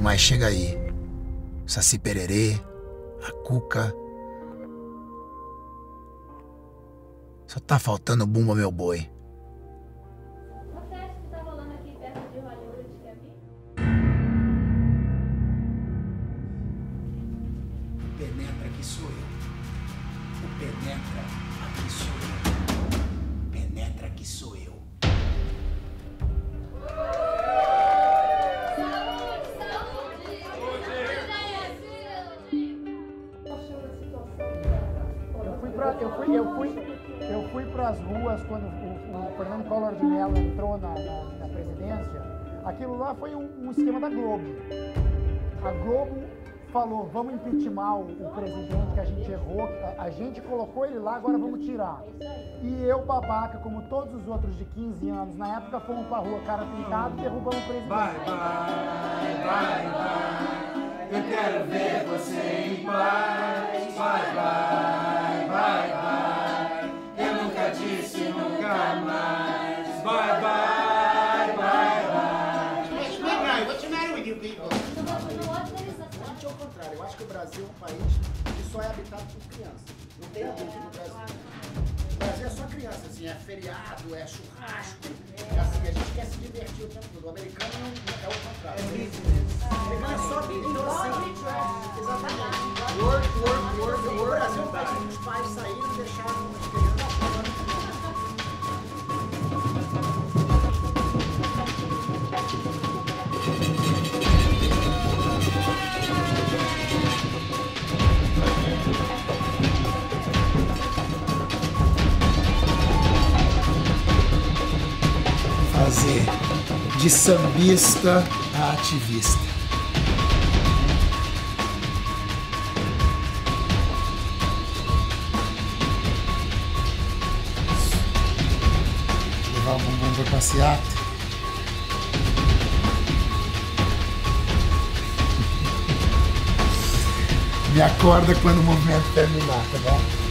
mas chega aí. Saci Pererê, a Cuca. Só tá faltando bumba meu boi. Tá rolando aqui perto de Hollywood, quer vir? Penetra que sou eu. O penetra aqui sou eu. Penetra que sou eu. Para eu fui eu fui eu fui para as ruas quando o, o Fernando Collor de Mello entrou na, na, na presidência. Aquilo lá foi um, um esquema da Globo. A Globo falou, vamos impeachment o, o presidente que a gente errou, a, a gente colocou ele lá, agora vamos tirar. E eu, babaca, como todos os outros de 15 anos, na época fomos pra rua, cara pintado, derrubamos o presidente. Vai, vai, vai, vai. Eu quero ver você Vai, vai, vai, vai. What's the matter? What's the matter with you people? Ao contrário, eu acho que o Brasil é um país que só é habitado por crianças. Não tem adulto no Brasil. O Brasil é só criança, assim, é feriado, é churrasco. É assim, a gente quer se divertir o tempo todo. O americano não, é o contrário. O americano é só então, assim, Exatamente. Work, work, Fazer de sambista a ativista. Levar o bumbum pra passeata. Me acorda quando o movimento terminar, tá bom?